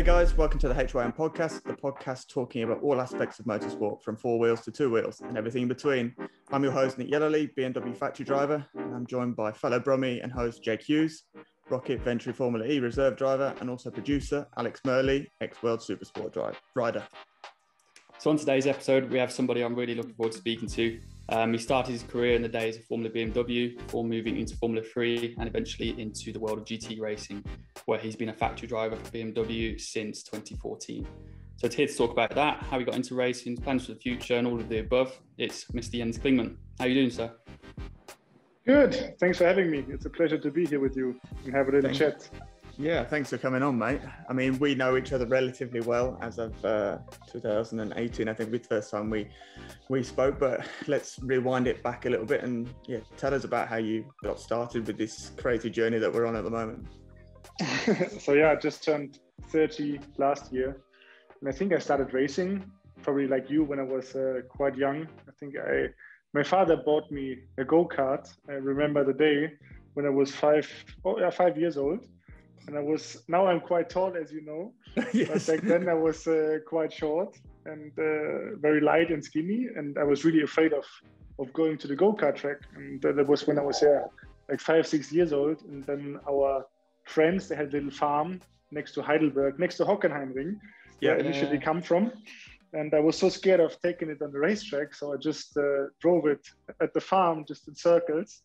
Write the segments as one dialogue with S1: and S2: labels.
S1: Hey guys, welcome to the HYM podcast, the podcast talking about all aspects of motorsport from four wheels to two wheels and everything in between. I'm your host, Nick Yelloly, BMW factory driver, and I'm joined by fellow Brummie and host Jake Hughes, ROKiT Venturi Formula E reserve driver, and also producer Alex Merley, ex World Supersport driver, rider.
S2: So, on today's episode, we have somebody I'm really looking forward to speaking to. Um, he started his career in the days of Formula BMW before moving into Formula 3 and eventually into the world of GT racing, where he's been a factory driver for BMW since 2014. So, it's here to talk about that, how he got into racing, plans for the future, and all of the above. It's Mr. Jens Klingmann. How are you doing, sir?
S3: Good. Thanks for having me. It's a pleasure to be here with you and have a little chat.
S1: Yeah, thanks for coming on, mate. I mean, we know each other relatively well as of uh, 2018. I think the first time we we spoke. But let's rewind it back a little bit and yeah, tell us about how you got started with this crazy journey that we're on at the moment.
S3: so yeah, I just turned 30 last year, and I think I started racing probably like you when I was uh, quite young. I think I my father bought me a go kart. I remember the day when I was five, oh yeah, five years old and I was now I'm quite tall, as you know. yes. But back then I was uh, quite short and uh, very light and skinny, and I was really afraid of of going to the go kart track. And that was when I was yeah, like five six years old. And then our friends they had a little farm next to Heidelberg, next to Hockenheimring, yeah, where I initially come from. And I was so scared of taking it on the racetrack, so I just uh, drove it at the farm, just in circles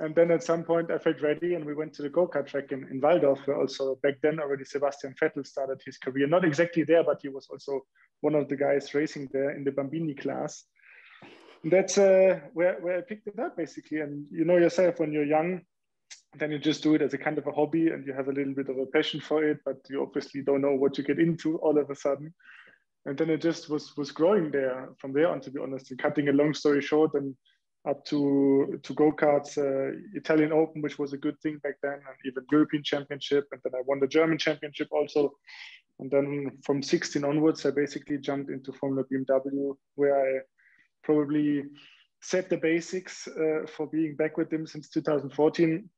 S3: and then at some point I felt ready and we went to the go-kart track in, in Walldorf where also back then already Sebastian Vettel started his career. Not exactly there, but he was also one of the guys racing there in the Bambini class. And that's uh, where, where I picked it up basically. And you know yourself when you're young, then you just do it as a kind of a hobby and you have a little bit of a passion for it, but you obviously don't know what you get into all of a sudden. And then it just was was growing there from there on, to be honest. And cutting a long story short, and up to to go karts, uh, Italian Open, which was a good thing back then, and even European Championship, and then I won the German Championship also. And then from 16 onwards, I basically jumped into Formula BMW, where I probably set the basics uh, for being back with them since 2014.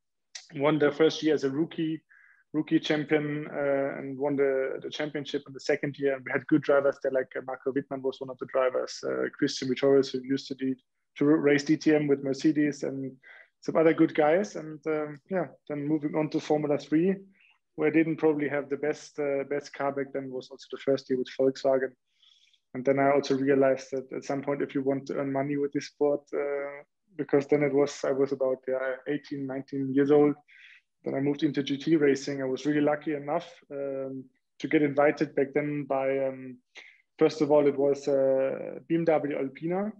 S3: Won the first year as a rookie, rookie champion, uh, and won the, the championship in the second year. And we had good drivers there, like uh, Marco Wittmann was one of the drivers, uh, Christian Vietoris, who used to do to race DTM with Mercedes and some other good guys. And um, yeah, then moving on to Formula Three, where I didn't probably have the best uh, best car back then. Was also the first year with Volkswagen. And then I also realized that at some point, if you want to earn money with this sport, uh, because then it was I was about yeah, 18, 19 years old. Then I moved into GT racing. I was really lucky enough um, to get invited back then by. Um, first of all, it was uh, BMW Alpina,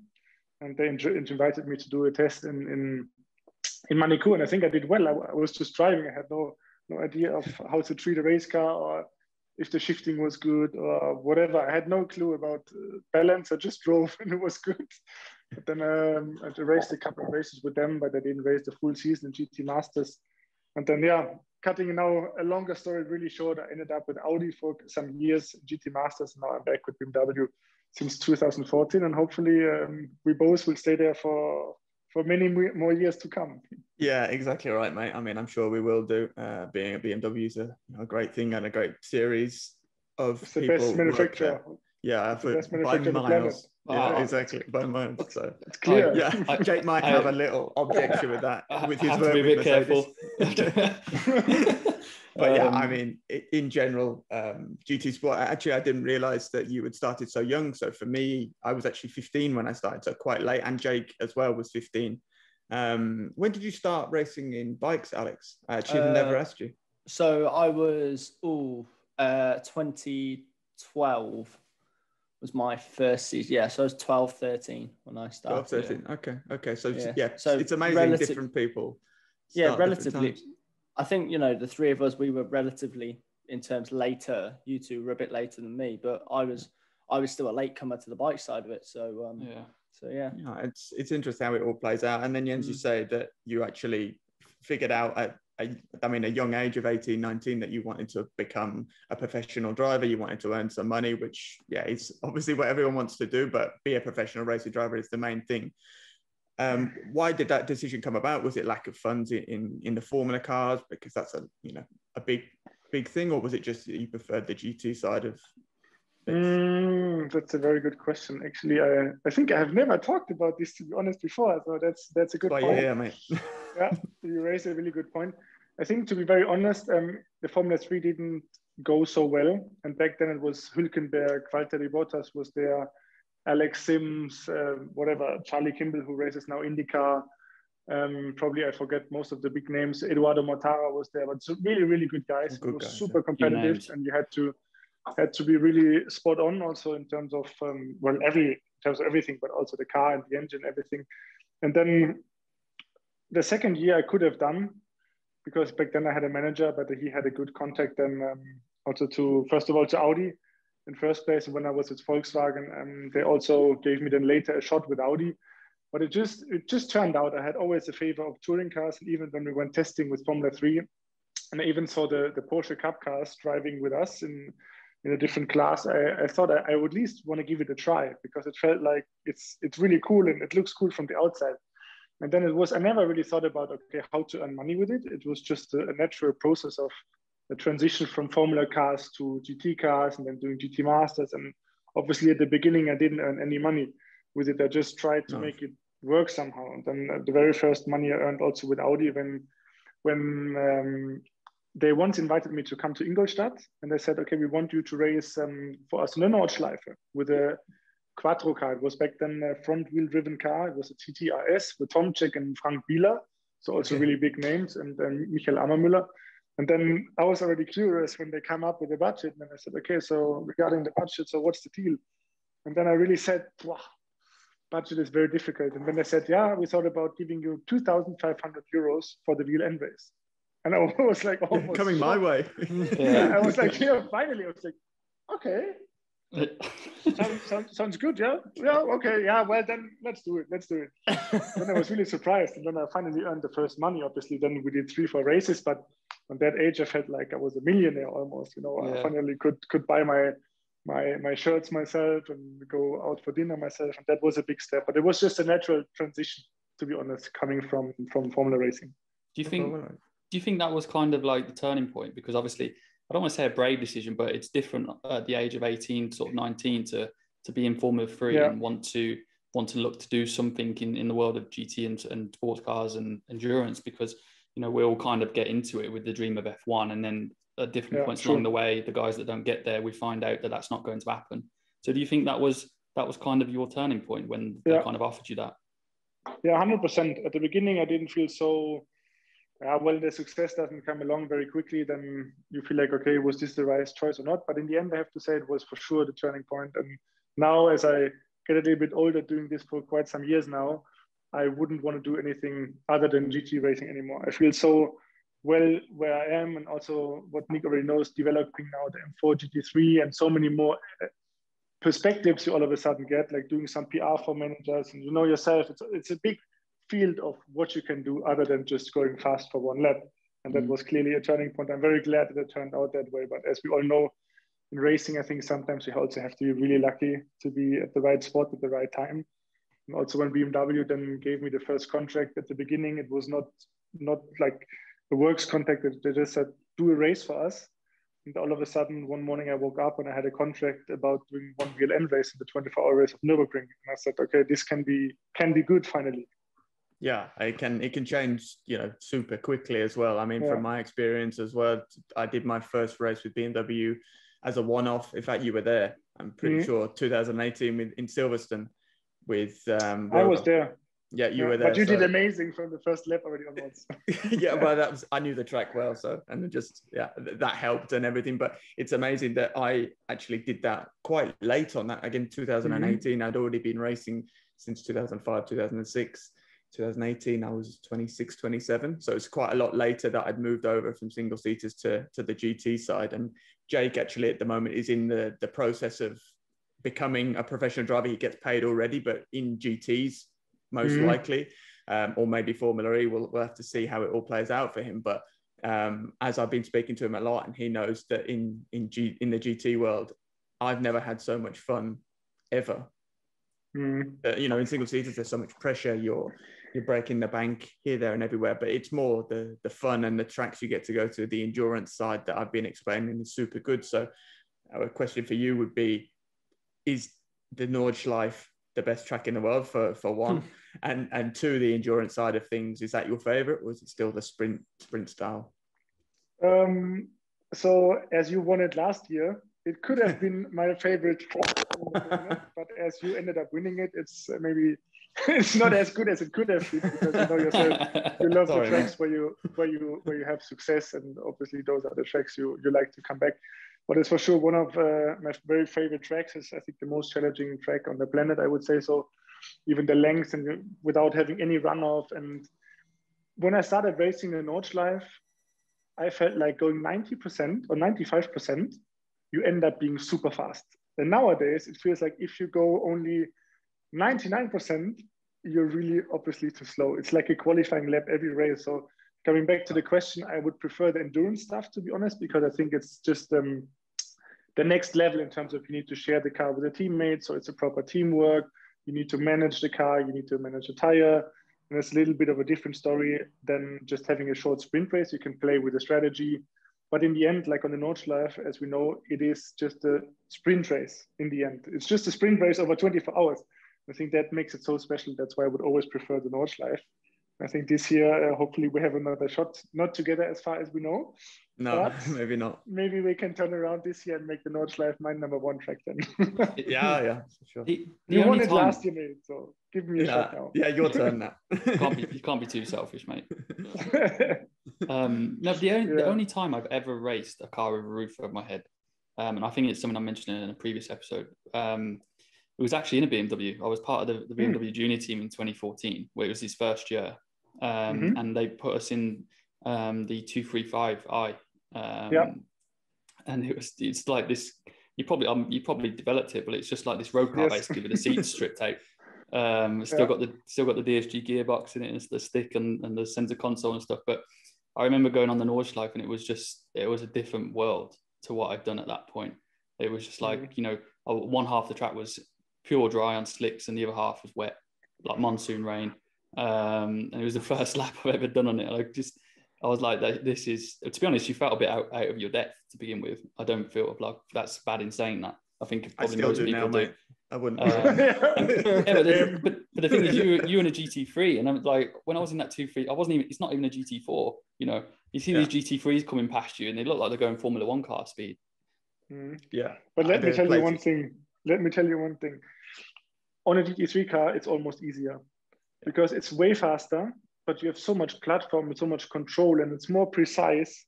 S3: and they invited me to do a test in in in Magny-Cours, and I think I did well. I, I, was just driving; I had no no idea of how to treat a race car or if the shifting was good or whatever. I had no clue about uh, balance. I just drove, and it was good. But then um, I raced a couple of races with them, but I didn't race the full season in GT Masters. And then, yeah, cutting now a longer story really short, I ended up with Audi for some years, GT Masters, and now I'm back with BMW since 2014, and hopefully um, we both will stay there for for many more years to come.
S1: Yeah, exactly right, mate. I mean, I'm sure we will do. Uh, being a BMW is a, a, great thing and a great series of
S3: it's the best manufacturer.
S1: Yeah,
S3: for, by miles.
S1: Yeah, oh. exactly by miles. So
S3: it's clear.
S1: yeah, Jake might have a little objection with that. With his
S2: have to be a bit careful.
S1: but yeah, I um, mean, in general, um, GT Sport. Actually, I didn't realize that you had started so young. So for me, I was actually 15 when I started, so quite late. And Jake as well was 15. Um, when did you start racing in bikes, Alex? I actually uh, never asked you.
S4: So I was oh, uh, 2012 was my first season. Yeah, so I was 12, 13 when I started.
S1: 12, 13. Okay, okay. So yeah, yeah so it's amazing different people.
S4: Yeah, relatively I think you know the three of us we were relatively in terms later. You two were a bit later than me, but I was I was still a late comer to the bike side of it. So um, yeah, so yeah,
S1: yeah, it's it's interesting how it all plays out. And then Jens, mm. you say that you actually figured out at a, I mean a young age of 18, 19 that you wanted to become a professional driver. You wanted to earn some money, which yeah, it's obviously what everyone wants to do. But be a professional racing driver is the main thing. Um, why did that decision come about? Was it lack of funds in, in, the Formula cars? Because that's a you know a big big thing, or was it just you preferred the GT side of?
S3: Mm, that's a very good question. Actually, I, I think I have never talked about this to be honest before. So that's that's a good
S1: point. Yeah, mate.
S3: yeah, you raise a really good point. I think to be very honest, um, the Formula Three didn't go so well, and back then it was Hülkenberg, Valtteri Bottas was there, Alex Sims, uh, whatever, Charlie Kimball who races now IndyCar. Um, probably I forget most of the big names. Edoardo Mortara was there, but really, really good guys. Good it was guys, super yeah. competitive, and you had to had to be really spot on also in terms of um, well every in terms of everything, but also the car and the engine, everything. And then the second year I could have done because back then I had a manager, but he had a good contact and um, also to first of all to Audi in first place. when I was at Volkswagen, um, they also gave me then later a shot with Audi. But it just it just turned out I had always a favor of touring cars, and even when we went testing with Formula Three, and I even saw the the Porsche Cup cars driving with us in in a different class. I, I thought I, I, would at least want to give it a try because it felt like it's it's really cool and it looks cool from the outside. And then it was I never really thought about okay how to earn money with it. It was just a, a natural process of the transition from Formula cars to GT cars and then doing GT Masters. And obviously at the beginning I didn't earn any money with it. I just tried to no. make it work somehow. And then uh, the very first money I earned also with Audi when when um, they once invited me to come to Ingolstadt and they said, okay, we want you to race um, for us Nordschleife with a quattro car. It was back then a front wheel driven car. It was a TTRS with Tomczyk and Frank Biela. So also okay. really big names and then Michael Ammermüller. And then I was already curious when they come up with a budget. And I said, okay, so regarding the budget, so what's the deal? And then I really said, wow, budget is very difficult. And then they said, yeah, we thought about giving you 2,500 euros for the wheel end race. And I was like, almost
S1: coming my way.
S3: yeah. I was like, yeah, finally. I was like, okay. sounds, sounds, sounds good, yeah. Yeah, okay, yeah. Well, then let's do it. Let's do it. then I was really surprised, and then I finally earned the first money. Obviously, then we did three, four races. But on that age, I felt like I was a millionaire almost. You know, yeah. I finally could could buy my my my shirts myself and go out for dinner myself, and that was a big step. But it was just a natural transition, to be honest, coming from from Formula racing.
S2: Do you think? Do you think that was kind of like the turning point? Because obviously, I don't want to say a brave decision, but it's different at the age of eighteen, sort of nineteen, to to be in Formula Three yeah. and want to want to look to do something in, in the world of GT and, and sports cars and endurance because you know we all kind of get into it with the dream of F1 and then at different yeah, points along the way the guys that don't get there we find out that that's not going to happen. So do you think that was that was kind of your turning point when yeah. they kind of offered you that?
S3: Yeah 100% at the beginning i didn't feel so yeah, well the success doesn't come along very quickly then you feel like okay was this the right choice or not? But in the end i have to say it was for sure the turning point. And now as i get a little bit older doing this for quite some years now I wouldn't want to do anything other than GT racing anymore. I feel so well where I am, and also what Nick already knows, developing now the M4 GT3 and so many more uh, perspectives you all of a sudden get, like doing some PR for managers, and you know yourself, it's it's a big field of what you can do other than just going fast for one lap. And that mm. was clearly a turning point. I'm very glad that it turned out that way. But as we all know, in racing, I think sometimes you also have to be really lucky to be at the right spot at the right time. And also when BMW then gave me the first contract at the beginning, it was not not like a works contract. They just said, do a race for us. And all of a sudden, one morning I woke up and I had a contract about doing one VLN race in the 24-hour race of Nürburgring. And I said, okay, this can be can be good finally.
S1: Yeah, it can it can change, you know, super quickly as well. I mean, yeah. from my experience as well, I did my first race with BMW as a one-off. In fact, you were there. I'm pretty mm-hmm. sure 2018 in Silverstone with. Um,
S3: I was there.
S1: Yeah, you yeah, were there.
S3: But you so. did amazing from the first lap already onwards.
S1: yeah, well, that was I knew the track well, so and just yeah, that helped and everything. But it's amazing that I actually did that quite late on that. Again, 2018, mm-hmm. I'd already been racing since 2005, 2006. 2018, I was 26, 27. So it's quite a lot later that I'd moved over from single seaters to, to the GT side. And Jake actually at the moment is in the, the process of becoming a professional driver, he gets paid already, but in GTs, most mm. likely, um, or maybe Formula E, we'll, we'll have to see how it all plays out for him. But um, as I've been speaking to him a lot, and he knows that in in G, in the GT world, I've never had so much fun ever. Mm. Uh, you know, in single seaters, there's so much pressure. You're you're breaking the bank here, there, and everywhere. But it's more the the fun and the tracks you get to go to. The endurance side that I've been explaining is super good. So, a question for you would be: Is the Nordschleife the best track in the world for for one, hmm. and and two, the endurance side of things? Is that your favorite, or is it still the sprint sprint style?
S3: Um. So, as you won it last year, it could have been my favorite but as you ended up winning it, it's maybe it's not as good as it could have been because you know yourself you love Sorry, the tracks man. where you where you where you have success and obviously those are the tracks you you like to come back but it's for sure one of uh, my very favorite tracks is i think the most challenging track on the planet i would say so even the length and without having any runoff and when i started racing the nordschleife i felt like going 90% or 95% you end up being super fast and nowadays it feels like if you go only 99%, you're really obviously too slow. It's like a qualifying lap every race. So coming back to the question, I would prefer the endurance stuff to be honest, because I think it's just um, the next level in terms of you need to share the car with a teammate. So it's a proper teamwork. You need to manage the car. You need to manage the tire. And it's a little bit of a different story than just having a short sprint race. You can play with the strategy. But in the end, like on the Nordschleife, as we know, it is just a sprint race in the end. It's just a sprint race over 24 hours. I think that makes it so special. That's why I would always prefer the Nordschleife. I think this year, uh, hopefully, we have another shot, not together as far as we know.
S1: No, maybe not.
S3: Maybe we can turn around this year and make the Nordschleife my number one track then.
S1: yeah, yeah, sure.
S3: The, the you won it time... last year, mate. So give me a
S1: yeah,
S3: shot now.
S1: Yeah, your turn now.
S2: you, can't be, you can't be too selfish, mate. um, no, the only, yeah. the only time I've ever raced a car with a roof over my head, um, and I think it's something I mentioned in a previous episode. Um, it was actually in a BMW. I was part of the, the BMW mm. junior team in 2014, where it was his first year. Um, mm-hmm. And they put us in um, the 235i. Um, yeah. And it was, it's like this, you probably, um, you probably developed it, but it's just like this road car yes. basically with the seats stripped out. Um, still yeah. got the still got the DSG gearbox in it, and the stick and, and the center console and stuff. But I remember going on the Nordschleife, and it was just it was a different world to what I'd done at that point. It was just like mm-hmm. you know, one half the track was pure dry on slicks, and the other half was wet, like monsoon rain. Um, and it was the first lap I've ever done on it. I just, I was like, this is, to be honest, you felt a bit out, out of your depth to begin with. I don't feel like that's bad in saying that. I think
S1: probably I still most do people now, do. Mate. I wouldn't. Um,
S2: yeah, but the, but, but the thing is, you you in a GT3, and I'm like, when I was in that two three, I wasn't even. It's not even a GT4. You know, you see yeah. these GT3s coming past you, and they look like they're going Formula One car speed.
S3: Mm. Yeah, but let me tell you one thing. Let me tell you one thing on a GT3 car, it's almost easier because it's way faster, but you have so much platform and so much control, and it's more precise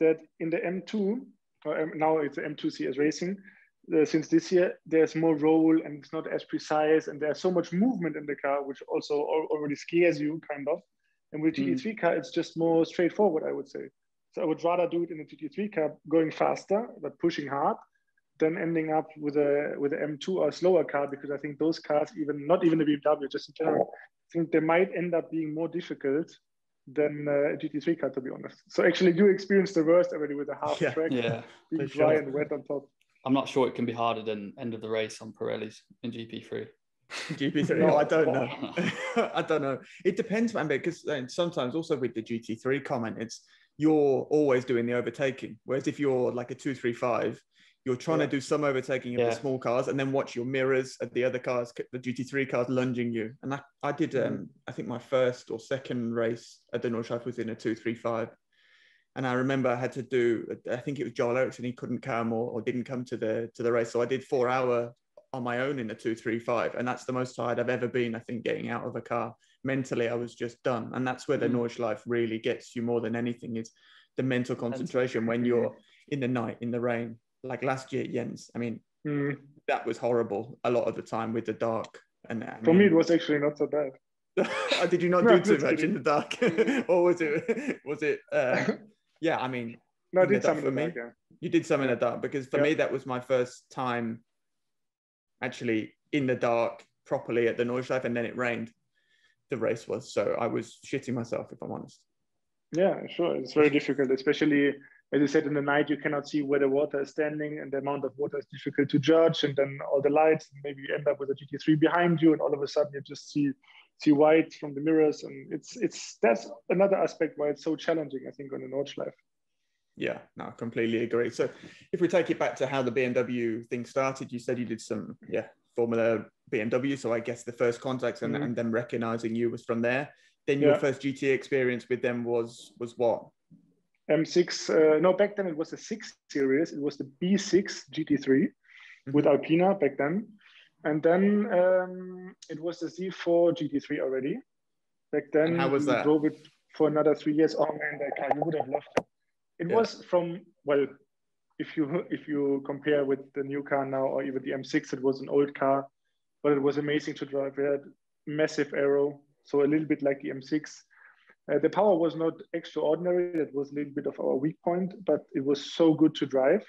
S3: that in the M2, or now it's the M2 CS Racing, uh, since this year, there's more roll and it's not as precise, and there's so much movement in the car, which also already scares you, kind of. And with mm. GT3 car, it's just more straightforward, I would say. So I would rather do it in a GT3 car, going faster but pushing hard, then ending up with a with an M2 or a slower car because I think those cars, even not even the BMW, just in general, I think they might end up being more difficult than uh, a GT3 car, to be honest. So actually, you experienced the worst already with a half
S2: yeah,
S3: track,
S2: yeah,
S3: being dry sure. and wet on top.
S2: I'm not sure it can be harder than end of the race on Pirellis in GP3.
S1: GP3, no, I don't know. I don't know. It depends, man, because sometimes also with the GT3 comment, it's you're always doing the overtaking. Whereas if you're like a 235, you're trying yeah. to do some overtaking of yeah. the small cars and then watch your mirrors at the other cars, the GT3 cars lunging you. And I, I did, mm. um, I think my first or second race at the Nordschleife was in a 235. And I remember I had to do, I think it was Joel Eriksson, he couldn't come or, or didn't come to the to the race. So I did four hour on my own in a 235. And that's the most tired I've ever been, I think, getting out of a car. Mentally, I was just done. And that's where the mm. Nordschleife really gets you more than anything is the mental concentration when you're in the night, in the rain, like last year Jens. I mean, mm. that was horrible a lot of the time with the dark. And I
S3: for me, it was actually not so bad.
S1: Did you not do too much in the dark, or was it? Was it? Uh, yeah, I mean,
S3: no, I did some for me. Dark, yeah.
S1: You did some in the dark because for yeah. me that was my first time actually in the dark properly at the Nordschleife, and then it rained. The race was so I was shitting myself if I'm honest.
S3: Yeah, sure. It's very difficult, especially as you said in the night you cannot see where the water is standing and the amount of water is difficult to judge and then all the lights and maybe you end up with a gt3 behind you and all of a sudden you just see see white from the mirrors, and it's it's that's another aspect why it's so challenging. I think on the Nordschleife.
S1: Yeah, no, I completely agree. So if we take it back to how the BMW thing started, you said you did some yeah Formula BMW. So I guess the first contacts and, mm-hmm. and them recognizing you was from there. Then your yeah. first GT experience with them was was what?
S3: M6. Uh, no, back then it was a six series. It was the B6 GT3 mm-hmm. with Alpina back then, and then um, it was the Z4 GT3 already. Back then,
S1: and how was that?
S3: Drove it for another three years. Oh man, that car you would have loved it. It yeah. was from well, if you if you compare with the new car now or even the M6, it was an old car, but it was amazing to drive. It had massive aero, so a little bit like the M6. Uh, the power was not extraordinary. That was a little bit of our weak point, but it was so good to drive.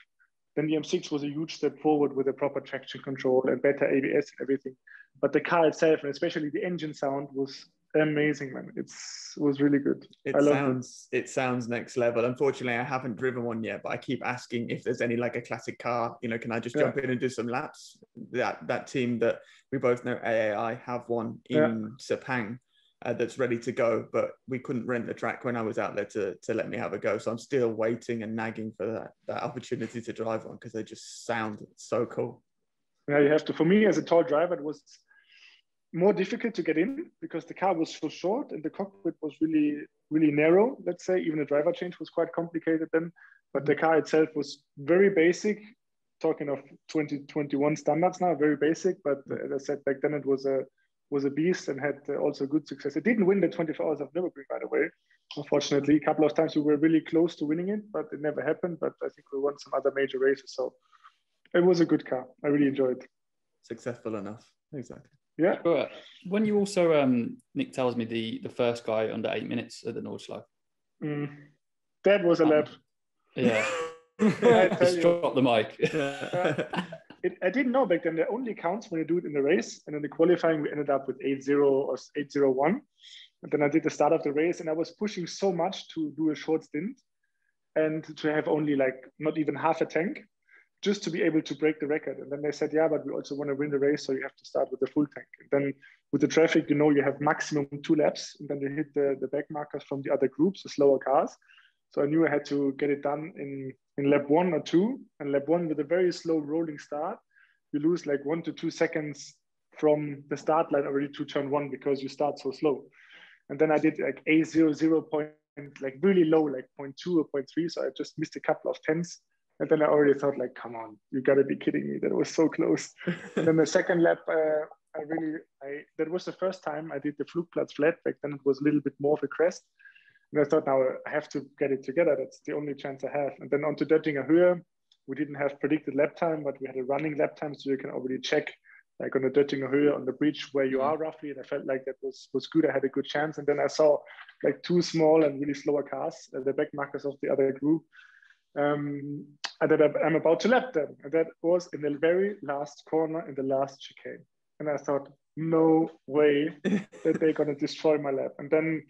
S3: Then the M6 was a huge step forward with a proper traction control and better ABS and everything. But the car itself, and especially the engine sound, was amazing, man. It's it was really good.
S1: It sounds it. it. sounds next level. Unfortunately, I haven't driven one yet, but I keep asking if there's any like a classic car. You know, can I just jump yeah. in and do some laps? That that team that we both know AAI have one in yeah. Sepang. Uh, that's ready to go, but we couldn't rent the track when I was out there to, to let me have a go. So I'm still waiting and nagging for that, that opportunity to drive one because they just sound so cool.
S3: Yeah, you have to. For me, as a tall driver, it was more difficult to get in because the car was so short and the cockpit was really really narrow let's say even the driver change was quite complicated then but the car itself was very basic talking of 2021 standards now very basic but as i said back then it was a was a beast and had also good success it didn't win the 24 hours of nürburgring by the way unfortunately a couple of times we were really close to winning it but it never happened but i think we won some other major races so it was a good car i really enjoyed
S1: successful enough exactly
S3: yeah.
S2: But when you also, um, Nick tells me the the first guy under eight minutes at the Nordschleife.
S3: Mm. That was a um, lap.
S2: Yeah. Just drop the mic.
S3: It, I didn't know back then. It only counts when you do it in the race, and in the qualifying we ended up with 8-0 or 8-0-1. And then I did the start of the race, and I was pushing so much to do a short stint, and to have only like not even half a tank just to be able to break the record. And then they said, yeah, but we also want to win the race, so you have to start with the full tank. And then with the traffic, you know, you have maximum two laps, and then you hit the, the back markers from the other groups, the slower cars. So I knew I had to get it done in, in lap one or two. And lap one with a very slow rolling start, you lose like one to two seconds from the start line already to turn one because you start so slow. And then I did like a zero zero point, like really low, like 0.2 or 0.3. So I just missed a couple of tenths and then I already thought, like, come on, you gotta be kidding me. That was so close. and then the second lap, uh, I really, I that was the first time I did the Flugplatz flat. Back then it was a little bit more of a crest. And I thought, now I have to get it together. That's the only chance I have. And then on onto Döttinger Höhe, we didn't have predicted lap time, but we had a running lap time, so you can already check, like on the Döttinger Höhe on the bridge where you are roughly. And I felt like that was was good. I had a good chance. And then I saw like two small and really slower cars, uh, the back markers of the other group. Um, and that I'm about to lap them. And that was in the very last corner in the last chicane. And I thought, no way that they're going to destroy my lap. And then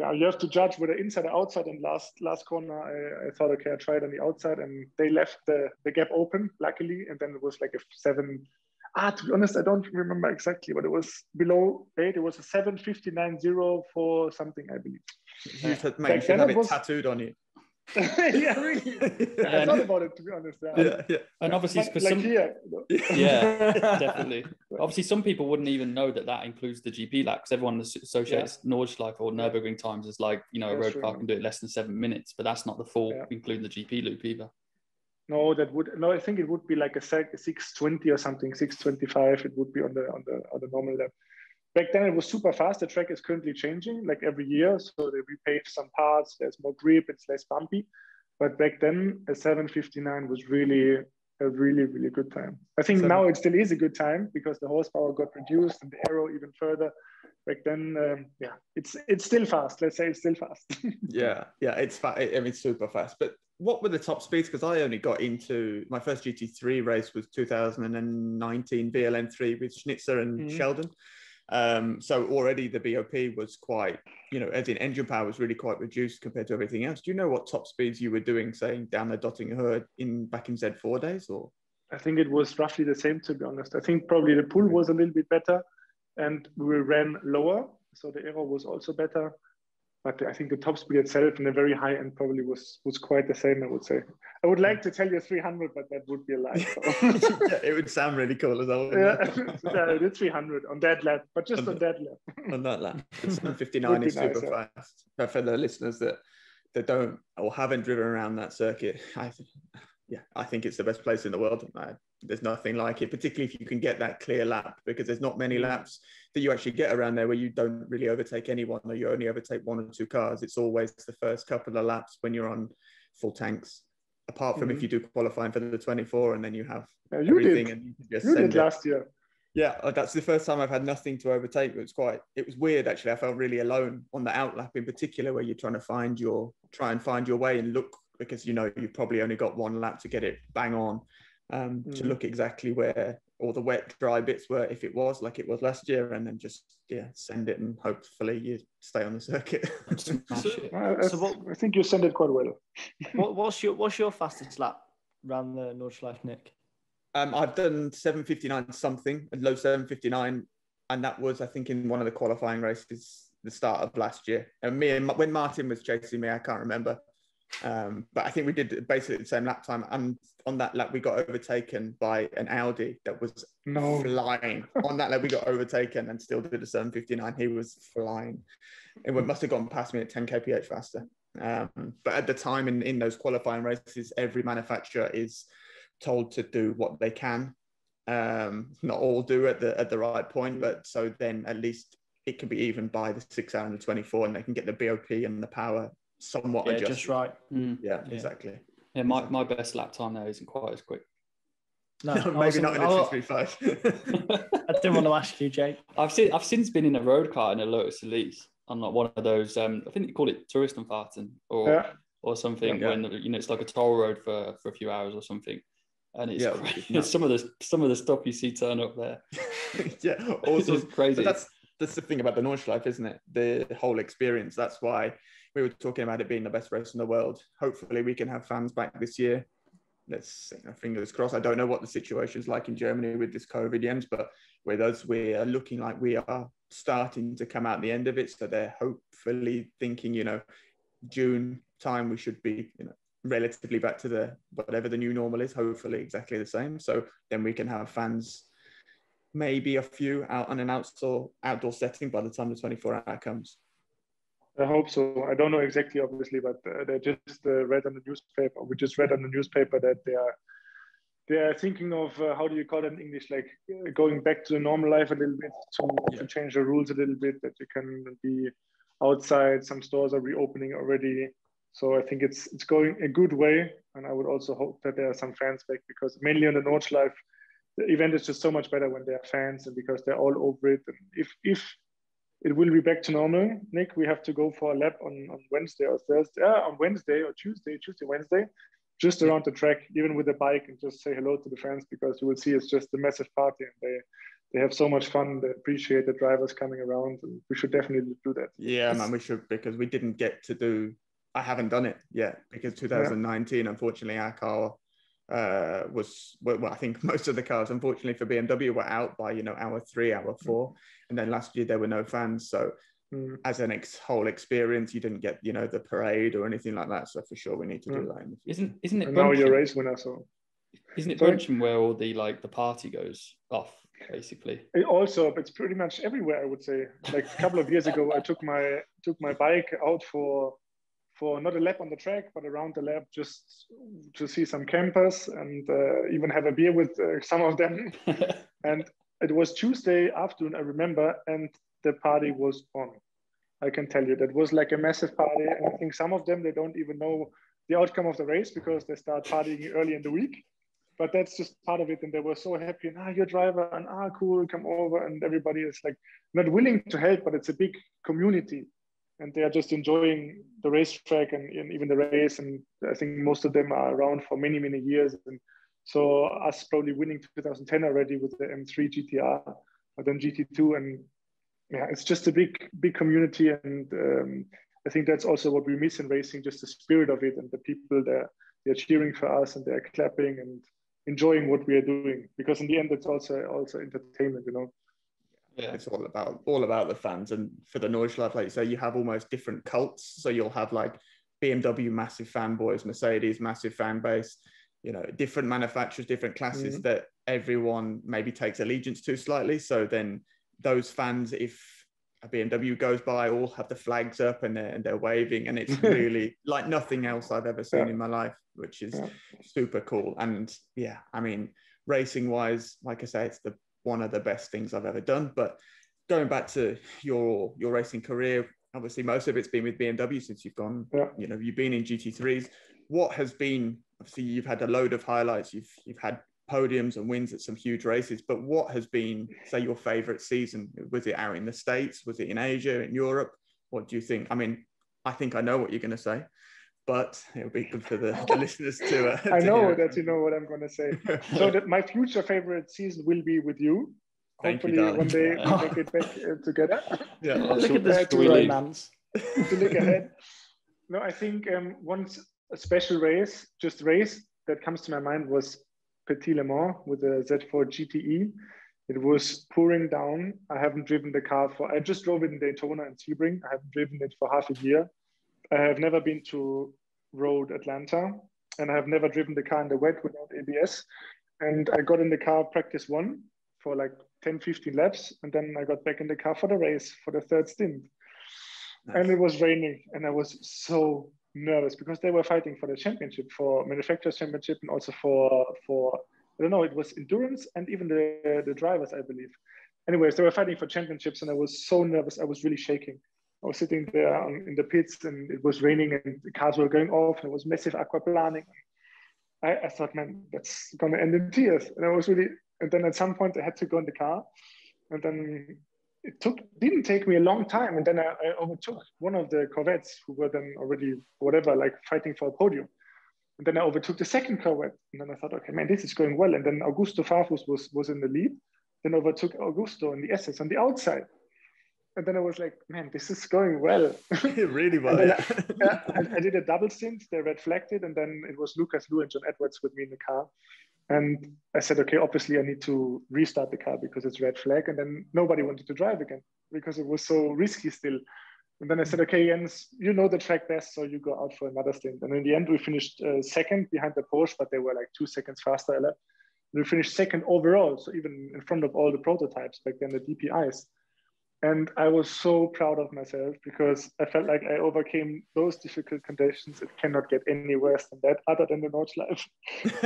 S3: yeah, you have to judge whether inside or outside. And last last corner, I, I thought, okay, I tried on the outside, and they left the, the gap open, luckily. And then it was like a seven. Ah, to be honest, I don't remember exactly, but it was below eight. It was a seven fifty nine zero for something, I believe.
S1: You should, mate, you should have it was, tattooed on you.
S3: yeah, really. Yeah, I thought about it to be honest.
S2: Yeah, yeah. yeah. And obviously, because like some, here, yeah, definitely. Obviously, some people wouldn't even know that that includes the GP lap because everyone associates yeah. Nordschleife or Nurburgring times as like you know a road car can do it less than seven minutes, but that's not the full, including the GP loop either.
S3: No, that would no. I think it would be like a six twenty or something, six twenty five. It would be on the on the on the normal lap back then it was super fast. The track is currently changing like every year. So they repave some parts, there's more grip, it's less bumpy. But back then, a 759 was really a really, really good time. I think now it still is a good time because the horsepower got reduced and the aero even further. Back then, um, yeah, it's it's still fast. Let's say it's still fast.
S1: yeah, yeah, it's fast. I mean, super fast. But what were the top speeds? Because I only got into my first GT3 race was 2019 VLN3 with Schnitzer and mm-hmm. Sheldon. Um, so already the BOP was quite, you know, as in engine power was really quite reduced compared to everything else. Do you know what top speeds you were doing, saying down the Döttinger Höhe in back in Z4 days, or?
S3: I think it was roughly the same, to be honest. I think probably the pool was a little bit better, and we ran lower, so the aero was also better. But I think the top speed itself and the very high end probably was was quite the same. I would say. I would like to tell you 300, but that would be a lie. So.
S1: yeah, it would sound really cool as well.
S3: Yeah, yeah, it's 300 on that lap, but just on, on that lap.
S1: on that lap, 59 is super nice, fast. Yeah. For the listeners that that don't or haven't driven around that circuit, I yeah, I think it's the best place in the world. I, there's nothing like it, particularly if you can get that clear lap, because there's not many mm. laps that you actually get around there where you don't really overtake anyone or you only overtake one or two cars. It's always the first couple of laps when you're on full tanks, apart from mm-hmm. if you do qualifying for the 24 and then you have
S3: yeah, you everything did. and you just you did it. last year.
S1: Yeah, uh, that's the first time I've had nothing to overtake. It was quite, it was weird actually. I felt really alone on the outlap in particular, where you're trying to find your, try and find your way and look because you know you've probably only got one lap to get it bang on um, mm. to look exactly where all the wet dry bits were if it was like it was last year and then just yeah send it and hopefully you stay on the circuit.
S3: So, uh, so what, i think you send it quite well
S4: what, what's your what's your fastest lap around the nordschleife nick?
S1: Um, i've done 759 something a low 759 and that was i think in one of the qualifying races the start of last year. And me and when martin was chasing me i can't remember um, but I think we did basically the same lap time. And on that lap, we got overtaken by an Audi that was no. flying. on that lap, we got overtaken and still did a 759. He was flying. It must have gone past me at 10 kph faster. Um, but at the time in, in those qualifying races, every manufacturer is told to do what they can. Um, not all do at the at the right point, but so then at least it can be even by the six hour and the 24 and they can get the BOP and the power somewhat
S4: yeah, adjusted. just right.
S1: Mm. Yeah, yeah, exactly.
S2: Yeah, my, my best lap time there isn't quite as quick.
S1: No, maybe not in a two three five.
S4: I didn't want to ask you, Jake.
S2: I've seen I've since been in a road car in a Lotus Elise. I'm not one of those. Um, I think they call it Touristenfahrten or yeah. or something. Yeah. When you know it's like a toll road for for a few hours or something. And it's, yeah, some of the some of the stuff you see turn up there.
S1: yeah, also crazy. that's that's the thing about the Nordschleife, isn't it? The whole experience. That's why we were talking about it being the best race in the world. Hopefully, we can have fans back this year. Let's know, fingers crossed. I don't know what the situation is like in Germany with this COVID, Jens, but with us, we are looking like we are starting to come out the end of it. So they're hopefully thinking, you know, June time we should be, you know, relatively back to the whatever the new normal is. Hopefully, exactly the same. So then we can have fans maybe a few out on an outdoor outdoor setting by the time the 24 hour comes.
S3: I hope so. I don't know exactly, obviously, but uh, they just uh, read on the newspaper. We just read on the newspaper that they are they are thinking of uh, how do you call it in English, like uh, going back to the normal life a little bit to, yeah. to change the rules a little bit. That you can be outside. Some stores are reopening already, so I think it's it's going a good way. And I would also hope that there are some fans back because mainly on the Nordschleife, the event is just so much better when there are fans and because they're all over it. And if if it will be back to normal. Nick, we have to go for a lap on, on Wednesday or Thursday, uh, on Wednesday or Tuesday, Tuesday, Wednesday, just around the track, even with the bike, and just say hello to the fans because you will see it's just a massive party and they they have so much fun. They appreciate the drivers coming around, and we should definitely do that.
S1: Yeah, man, we should because we didn't get to do. I haven't done it yet because 2019, yeah. unfortunately, our car uh, was well, I think most of the cars, unfortunately for BMW, were out by you know hour three, hour mm. four, and then last year there were no fans. So mm. as an ex- whole experience, you didn't get you know the parade or anything like that. So for sure, we need to do mm. that.
S2: isn't isn't it?
S3: And now you're race winner, so
S2: isn't it Brünnchen where all the like the party goes off? Basically,
S3: it also, it's pretty much everywhere. I would say. Like a couple of years ago, I took my took my bike out for for not a lap on the track, but around the lap just to see some campers and uh, even have a beer with uh, some of them. and it was Tuesday afternoon, I remember, and the party was on. I can tell you that was like a massive party. And I think some of them, they don't even know the outcome of the race because they start partying early in the week. But that's just part of it. And they were so happy. And ah, your driver, and ah, cool, come over. And everybody is like not willing to help, but it's a big community and they are just enjoying the racetrack and, and, even the race. And I think most of them are around for many, many years. And so us probably winning 2010 already with the M3 GTR, but then GT2, and yeah, it's just a big, big community. And um, I think that's also what we miss in racing, just the spirit of it and the people that they're cheering for us and they're clapping and enjoying what we are doing. Because in the end, it's also also entertainment, you know.
S1: Yeah. It's all about all about the fans. And for the Nordschleife, like you say, you have almost different cults. So you'll have like BMW massive fanboys, Mercedes massive fan base, you know, different manufacturers, different classes mm-hmm. that everyone maybe takes allegiance to slightly. So then those fans, if a BMW goes by, all have the flags up and they're, and they're waving, and it's really like nothing else I've ever seen yeah. in my life, which is yeah. super cool. And yeah, I mean, racing wise, like I say, it's the one of the best things I've ever done. But going back to your your racing career, obviously most of it's been with BMW since you've gone. Yeah. You know, you've been in GT3s. What has been obviously you've had a load of highlights. You've you've had podiums and wins at some huge races. But what has been, say, your favorite season? Was it out in the States? Was it in Asia, in Europe? What do you think? I mean, I think I know what you're going to say, but it'll be good for the, the listeners to. Uh,
S3: I know that you know what I'm going to say. so that my future favorite season will be with you.
S1: Thank
S3: Hopefully,
S1: you,
S3: one day we make it back uh, together.
S4: Yeah, look at this uh, romance.
S3: to look ahead. No, I think um, once a special race, just race that comes to my mind was Petit Le Mans with the Z4 GTE. It was pouring down. I haven't driven the car for, I just drove it in Daytona and Sebring. I haven't driven it for half a year. I have never been to Road Atlanta and I have never driven the car in the wet without ABS. And I got in the car practice one for like 10, 15 laps. And then I got back in the car for the race for the third stint. Nice. And it was raining and I was so nervous because they were fighting for the championship, for manufacturers championship, and also for for I don't know, it was endurance and even the the drivers, I believe. Anyways, they were fighting for championships, and I was so nervous. I was really shaking. I was sitting there on, in the pits, and it was raining, and the cars were going off. And it was massive aquaplaning. I, I thought, man, that's gonna end in tears. And I was really. And then at some point, I had to go in the car, and then it took didn't take me a long time and then I, I, overtook one of the corvettes who were then already whatever like fighting for a podium and then i overtook the second corvette and then i thought okay man this is going well and then augusto farfus was was in the lead then overtook augusto in the ss on the outside and then i was like man this is going well
S1: really well yeah.
S3: I, I, did a double stint they red flagged it and then it was lucas Luhr and john edwards with me in the car and I said, okay, obviously I need to restart the car because it's red flag. And then nobody wanted to drive again because it was so risky still. And then I said, okay, Jens, you know the track best, so you go out for another stint. And in the end, we finished uh, second behind the Porsche, but they were like two seconds faster. We finished second overall, so even in front of all the prototypes back then, the DPIs. And I was so proud of myself because I felt like I overcame those difficult conditions. It cannot get any worse than that, other than the Nordschleife,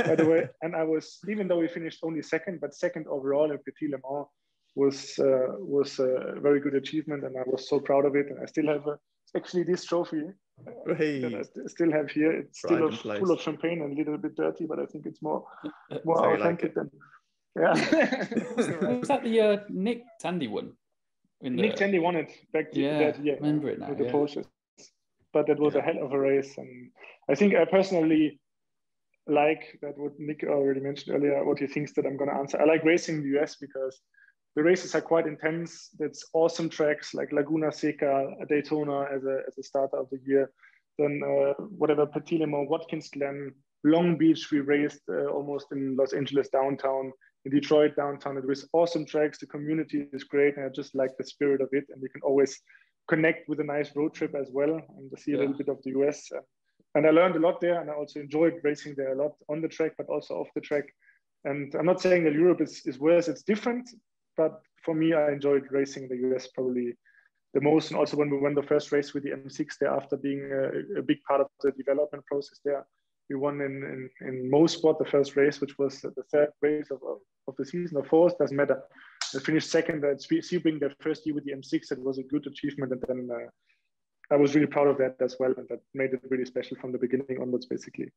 S3: by the way. And I was, even though we finished only second, but second overall in Petit Le Mans was uh, was a very good achievement, and I was so proud of it. And I still have a, actually this trophy hey. that I st- still have here. It's still of, full of champagne and a little bit dirty, but I think it's more more authentic like than. Yeah.
S2: was that the uh, Nick Tandy one?
S3: In Nick Tandy won it back to
S2: yeah,
S3: that
S2: year remember it now,
S3: with
S2: yeah.
S3: the Porsches. But that was yeah. a hell of a race, and I think I personally like that what Nick already mentioned earlier. What he thinks that I'm going to answer. I like racing in the US because the races are quite intense. That's awesome tracks like Laguna Seca, Daytona as a as a starter of the year. Then uh, whatever Mans, Watkins Glen, Long Beach. We raced uh, almost in Los Angeles downtown in Detroit downtown. It was awesome tracks. The community is great, and I just like the spirit of it. And you can always connect with a nice road trip as well and see yeah. a little bit of the US. And I learned a lot there, and I also enjoyed racing there a lot on the track, but also off the track. And I'm not saying that Europe is, is worse; it's different. But for me, I enjoyed racing in the US probably the most. And also when we won the first race with the M6 there, after being a, a big part of the development process there, we won in, in, in Mosport, the first race, which was the third race of, of the season, Of fourth, doesn't matter. I finished second at Sebring the first year with the M6. It was a good achievement. And then uh, I was really proud of that as well. And that made it really special from the beginning onwards, basically.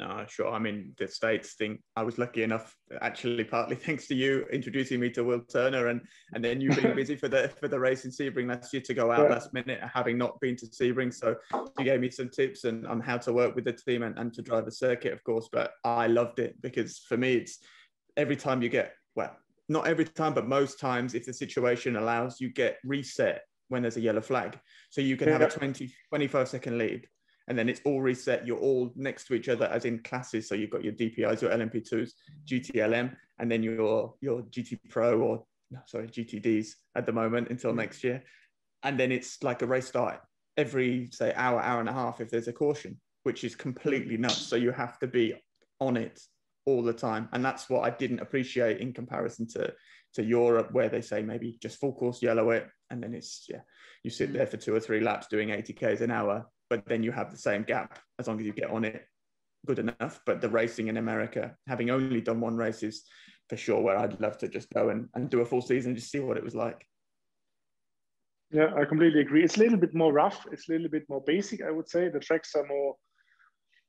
S1: No, sure. I mean, the States thing, I was lucky enough, actually, partly thanks to you introducing me to Will Turner and and then you being busy for the for the race in Sebring last year to go out yeah. last minute, having not been to Sebring. So you gave me some tips and on how to work with the team and, and to drive the circuit, of course. But I loved it because for me, it's every time you get, well, not every time, but most times, if the situation allows, you get reset when there's a yellow flag. So you can have a 20, 25 second lead and then it's all reset. You're all next to each other as in classes. So you've got your DPIs, your LMP2s, GTLM, and then your your GT Pro or sorry, GTDs at the moment until mm. next year. And then it's like a race start every, say, hour, hour and a half if there's a caution, which is completely nuts. So you have to be on it all the time. And that's what I didn't appreciate in comparison to, to Europe, where they say maybe just full course yellow it. And then it's, yeah, you sit mm. there for two or three laps doing 80 Ks an hour, but then you have the same gap as long as you get on it good enough. But the racing in America, having only done one race, is for sure where I'd love to just go and, and do a full season, just see what it was like.
S3: Yeah, I completely agree. It's a little bit more rough. It's a little bit more basic, I would say. The tracks are more,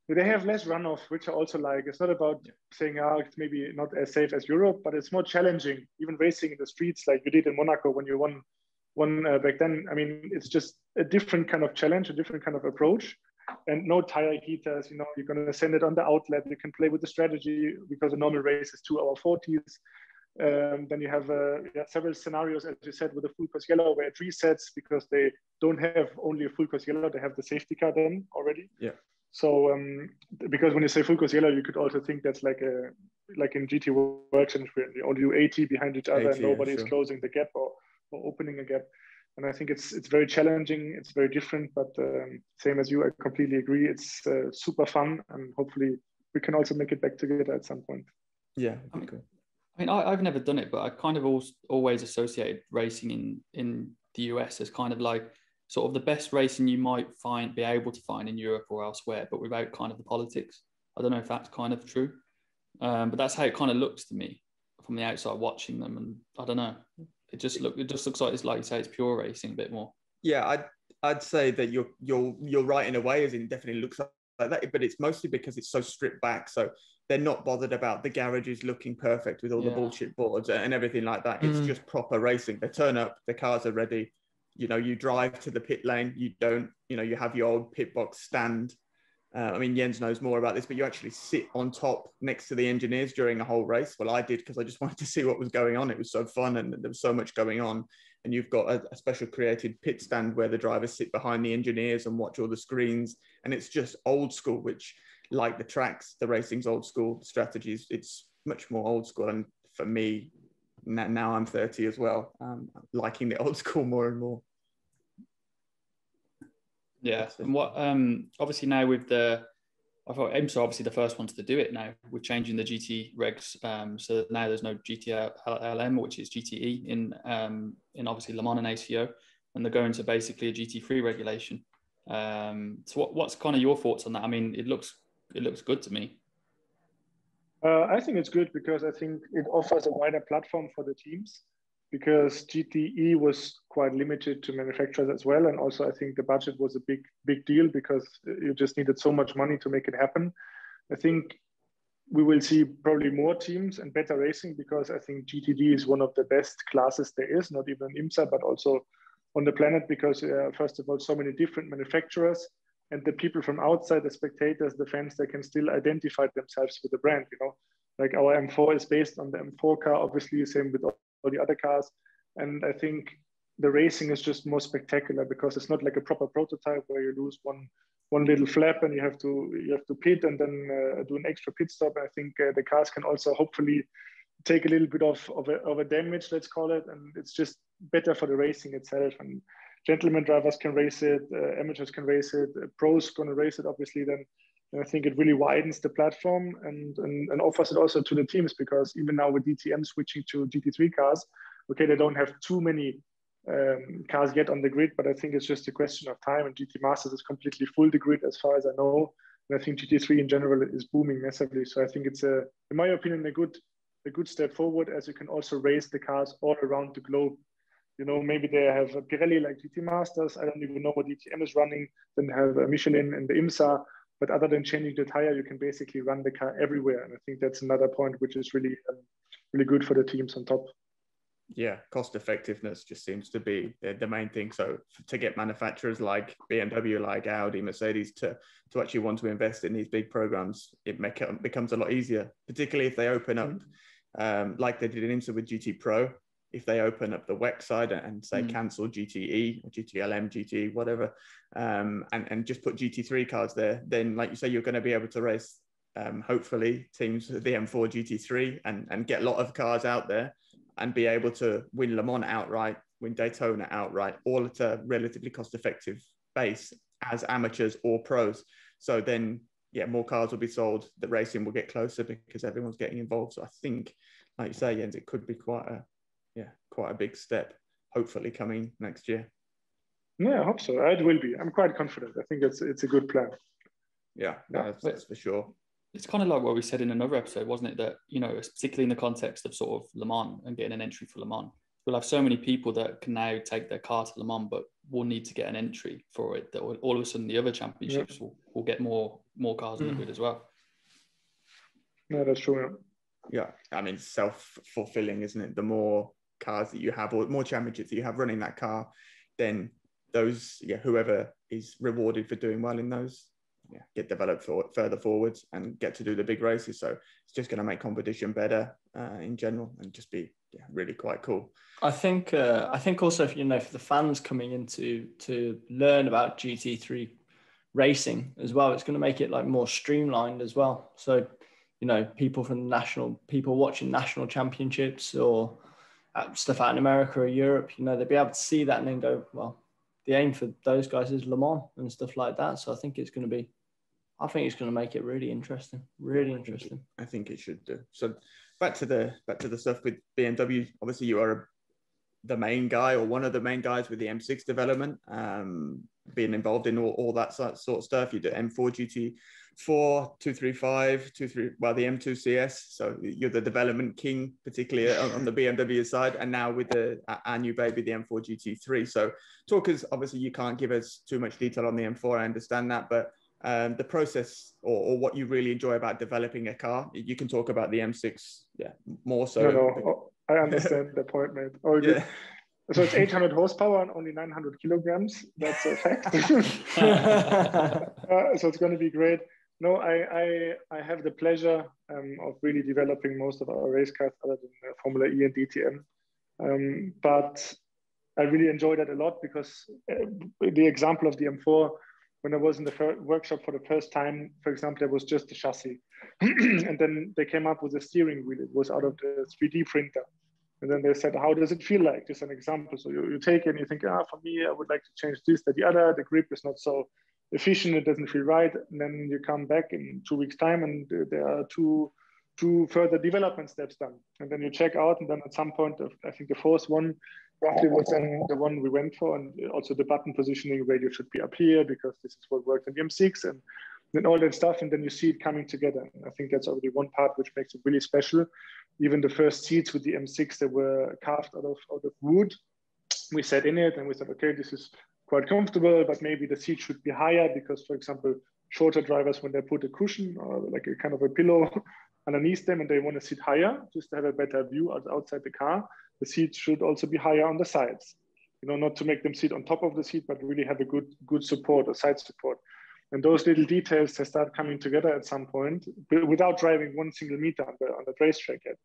S3: they have less runoff, which I also like. It's not about saying, ah, oh, it's maybe not as safe as Europe, but it's more challenging. Even racing in the streets like you did in Monaco when you won one uh, back then. I mean, it's just a different kind of challenge, a different kind of approach and no tire heaters. You know, you're going to send it on the outlet. You can play with the strategy because a normal race is two hour 40s. Um, then you have uh, yeah, several scenarios, as you said, with a full course yellow where it resets because they don't have only a full course yellow, they have the safety car then already.
S1: Yeah.
S3: So um, because when you say full course yellow, you could also think that's like a like in GT World Championship, you only do 80 behind each other, 80, and nobody yeah, sure. is closing the gap or, or opening a gap and I think it's it's very challenging. It's very different, but um, same as you, I completely agree. It's uh, super fun, and hopefully we can also make it back together at some point.
S1: Yeah,
S2: I mean, I mean, I, have never done it, but I kind of always, always associated racing in in the US as kind of like sort of the best racing you might find be able to find in Europe or elsewhere, but without kind of the politics. I don't know if that's kind of true, um, but that's how it kind of looks to me from the outside watching them, and I don't know. It just look it just looks like it's like you say it's pure racing a bit more.
S1: Yeah, I'd I'd say that you're you're you're right in a way, as it definitely looks like that, but it's mostly because it's so stripped back. So they're not bothered about the garages looking perfect with all yeah. the bullshit boards and everything like that. It's mm. just proper racing. They turn up, the cars are ready. You know, you drive to the pit lane. You don't, you know, you have your old pit box stand uh, I mean, Jens knows more about this, but you actually sit on top next to the engineers during the whole race. Well, I did because I just wanted to see what was going on. It was so fun and there was so much going on. And you've got a, a, special created pit stand where the drivers sit behind the engineers and watch all the screens. And it's just old school, which, like the tracks, the racing's old school strategies, it's much more old school. And for me, now I'm 30 as well, um, liking the old school more and more.
S2: Yeah, and what um obviously now with the I thought are obviously the first ones to do it now. We're changing the GT regs, um, so now there's no GTLM, which is GTE in um, in obviously Le Mans and ACO, and they're going to basically a GT3 regulation. Um, so what, what's kind of your thoughts on that? I mean, it looks it looks good to me.
S3: Uh, I think it's good because I think it offers a wider platform for the teams because GTE was quite limited to manufacturers as well. And also, I think the budget was a big, big deal because you just needed so much money to make it happen. I think we will see probably more teams and better racing because I think GTD is one of the best classes there is, not even IMSA, but also on the planet because, uh, first of all, so many different manufacturers and the people from outside, the spectators, the fans, they can still identify themselves with the brand, you know. Like our M4 is based on the M4 car, obviously, same with all the other cars. And I think the racing is just more spectacular because it's not like a proper prototype where you lose one one little flap and you have to you have to pit and then uh, do an extra pit stop. I think uh, the cars can also hopefully take a little bit of of a, of a damage, let's call it, and it's just better for the racing itself. And gentlemen drivers can race it, uh, amateurs can race it, uh, pros gonna race it. Obviously, then I think it really widens the platform and, and, and offers it also to the teams because even now with DTM switching to GT3 cars, okay, they don't have too many um, cars yet on the grid, but I think it's just a question of time. And GT Masters is completely full the grid as far as I know. And I think GT3 in general is booming massively. So I think it's a, in my opinion, a good a good step forward as you can also race the cars all around the globe. You know, maybe they have a Pirelli like GT Masters. I don't even know what DTM is running. Then have a Michelin and the IMSA. But other than changing the tire, you can basically run the car everywhere. And I think that's another point which is really, um, really good for the teams on top.
S1: Yeah, cost effectiveness just seems to be the, the main thing. So to get manufacturers like BMW, like Audi, Mercedes to to actually want to invest in these big programs, it make, becomes a lot easier, particularly if they open up, mm-hmm. um, like they did in IMSA with GT Pro, if they open up the WEC side and say mm. cancel GTE, or GTLM, GTE, whatever, um, and, and just put GT3 cars there, then like you say, you're going to be able to race, um, hopefully, teams the M4 GT3 and, and get a lot of cars out there. and be able to win Le Mans outright, win Daytona outright, all at a relatively cost-effective base as amateurs or pros. So then, yeah, more cars will be sold. The racing will get closer because everyone's getting involved. So I think, like you say, Jens, it could be quite a, yeah, quite a big step. Hopefully, coming next year.
S3: Yeah, I hope so. It will be. I'm quite confident. I think it's it's a good plan.
S1: Yeah, yeah. That's, that's for sure.
S2: It's kind of like what we said in another episode, wasn't it? That you know, particularly in the context of sort of Le Mans and getting an entry for Le Mans, we'll have so many people that can now take their car to Le Mans, but will need to get an entry for it. That all of a sudden the other championships will, will get more more cars mm. in the mm. grid as well.
S3: Yeah, that's true.
S1: Yeah, I mean, self fulfilling, isn't it? The more cars that you have, or more championships that you have running that car, then those, yeah, whoever is rewarded for doing well in those, yeah, get developed for, further forwards and get to do the big races. So it's just going to make competition better uh, in general and just be yeah, really quite cool.
S4: I think uh, I think also you know for the fans coming in to to learn about GT3 racing as well, it's going to make it like more streamlined as well. So you know people from national people watching national championships or stuff out in America or Europe, you know they'd be able to see that and then go, well, the aim for those guys is Le Mans and stuff like that. So I think it's going to be I think it's going to make it really interesting. Really interesting.
S1: I think it should do. So back to the back to the stuff with BMW. Obviously, you are the main guy or one of the main guys with the M6 development, um, being involved in all, all that sort of stuff. You do M4 GT. 4, 235, 23, well, the M2 CS. So you're the development king, particularly on, on the BMW side. And now with the our new baby, the M4 GT3. So talkers, obviously, you can't give us too much detail on the M4. I understand that. But um, the process or, or, what you really enjoy about developing a car. You can talk about the M6, yeah, more so.
S3: No, no, I understand the point, mate. Oh, yeah. So it's 800 horsepower and only 900 kilograms. That's a fact. uh, so it's going to be great. No, I, I, I have the pleasure um, of really developing most of our race cars other than uh, Formula E and DTM. Um, but I really enjoy that a lot because uh, the example of the M4 when I was in the workshop for the first time, for example, there was just the chassis. and then they came up with a steering wheel. It was out of the 3D printer. And then they said, how does it feel like? Just an example. So you, you take it and you think, ah, for me, I would like to change this, that, the other. The grip is not so efficient. It doesn't feel right. And then you come back in two weeks time and uh, there are two, two further development steps done. And then you check out. And then at some point, uh, I think the fourth one, roughly was then the one we went for. And also the button positioning radio should be up here because this is what worked in the M6 and then all that stuff. And then you see it coming together. And I think that's already one part which makes it really special. Even the first seats with the M6, that were carved out of, out of wood. We sat in it and we said, okay, this is quite comfortable, but maybe the seat should be higher because, for example, shorter drivers, when they put a cushion or like a kind of a pillow underneath them and they want to sit higher just to have a better view outside the car, the seats should also be higher on the sides. You know, not to make them sit on top of the seat, but really have a good good support, a side support. And those little details they start coming together at some point without driving one single meter on the, on the racetrack yet.